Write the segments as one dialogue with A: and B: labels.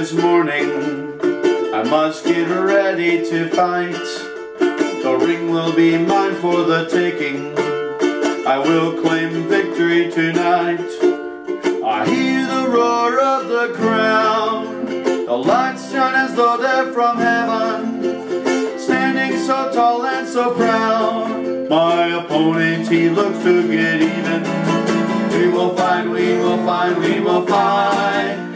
A: this morning. I must get ready to fight. The ring will be mine for the taking. I will claim victory tonight. I hear the roar of the crown The lights shine as though they're from heaven. Standing so tall and so proud. My opponent, he looks to get even. We will fight, we will fight, we will fight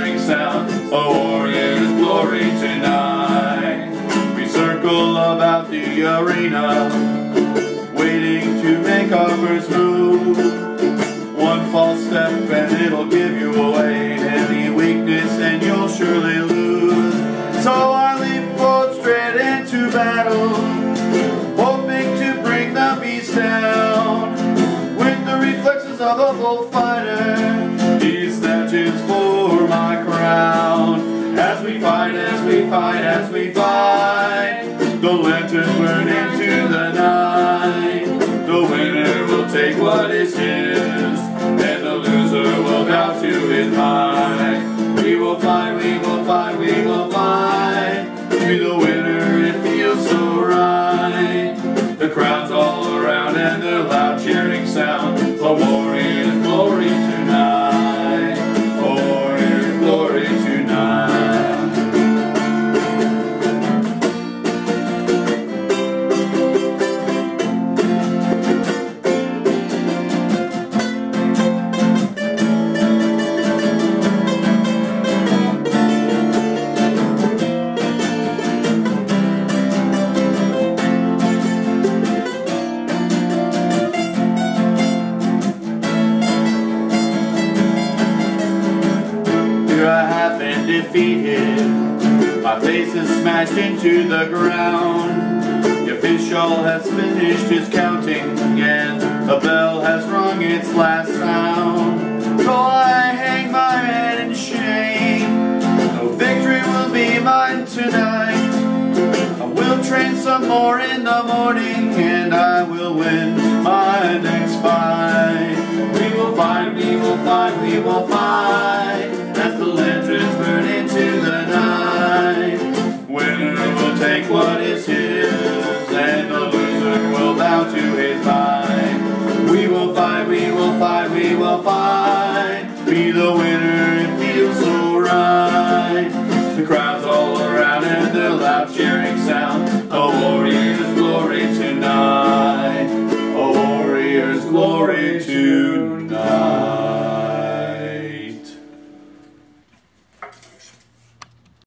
A: cheering sound warrior's glory tonight. We circle about the arena Waiting to make our first move. One false step and it'll give you away. Any weakness and you'll surely lose. So I leap forward straight into battle Hoping to bring the beast down reflexes of a bullfighter He snatches for my crown. As we fight, as we fight, as we fight The lanterns burn into the night. The winner will take what is his And the loser will bow to his might We will fight, we will fight, we will fight. Be the winner, it feels so right. The crowd's all around and they're cheering sound A defeated. My face is smashed into the ground. The official has finished his counting, and the bell has rung its last sound. So I hang my head in shame. No victory will be mine tonight. I will train some more in the morning, and I will win my next fight. We will fight, we will fight, we will fight. Fight, we will fight. Be the winner, it feels so right. The crowd's all around and their loud cheering sound. A warrior's